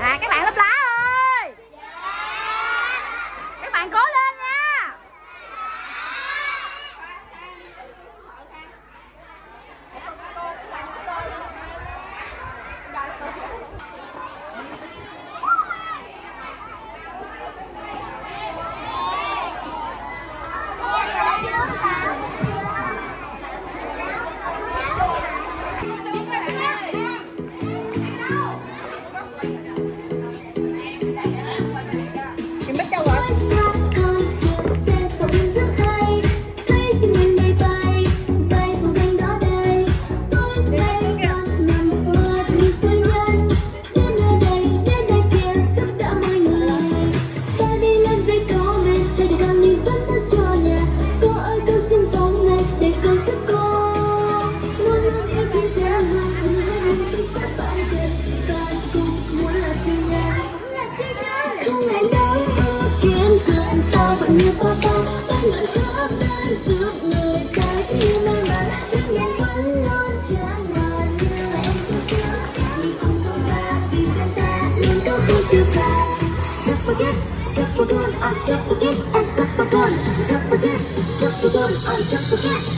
à các bạn lớp lá Just forget, just forget, I'm just forget.